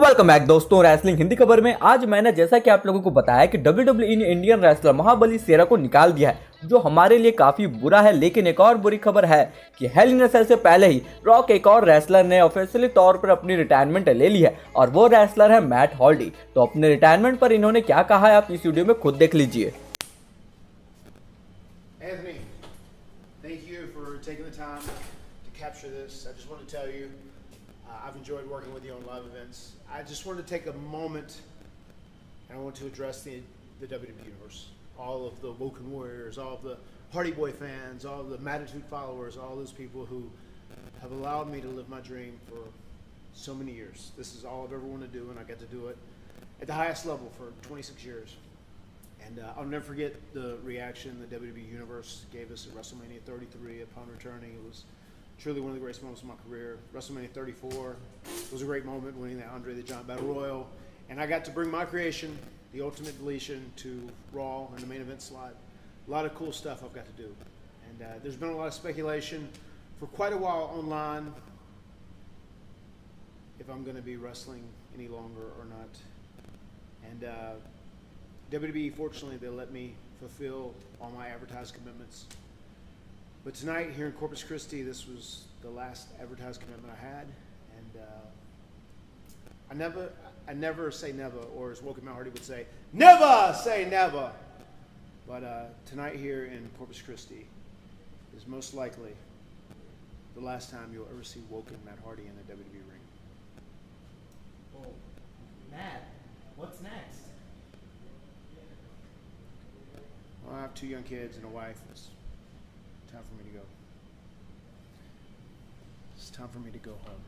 Welcome back दोस्तों wrestling Hindi खबर में। आज मैंने जैसा कि आप लोगों को बताया कि डब्ल्यूडब्ल्यूई ने इंडियन रेसलर महाबली सेरा को निकाल दिया है जो हमारे लिए काफ़ी बुरा है लेकिन एक और बुरी खबर है कि हेल इन से पहले ही रॉक एक और रेसलर ने ऑफिशियली तौर पर अपनी रिटायरमेंट ले ली है और वो रेसलर है मैट हॉल्डी तो अपने रिटायरमेंट पर इन्होंने क्या कहा है आप इस वीडियो में खुद देख लीजिए। Thank you for taking the time to capture this. I just want to tell you, uh, I've enjoyed working with you on live events. I just wanted to take a moment and I want to address the, the WWE Universe. All of the Woken Warriors, all of the Hardy Boy fans, all of the Mattitude followers, all those people who have allowed me to live my dream for so many years. This is all I've ever wanted to do, and I got to do it at the highest level for 26 years. And uh, I'll never forget the reaction the WWE Universe gave us at WrestleMania 33 upon returning. It was truly one of the greatest moments of my career. WrestleMania 34 was a great moment, winning that Andre the Giant Battle Royal. And I got to bring my creation, the Ultimate Deletion, to Raw and the main event slot. A lot of cool stuff I've got to do. And uh, there's been a lot of speculation for quite a while online if I'm going to be wrestling any longer or not. And uh, WWE, fortunately, they let me fulfill all my advertised commitments. But tonight, here in Corpus Christi, this was the last advertised commitment I had, and uh, I never, I never say never, or as Woken Matt Hardy would say, never say never. But uh, tonight here in Corpus Christi is most likely the last time you'll ever see Woken Matt Hardy in the WWE ring. Well, Matt, what's next? Well, I have two young kids and a wife. It's for me to go. It's time for me to go home.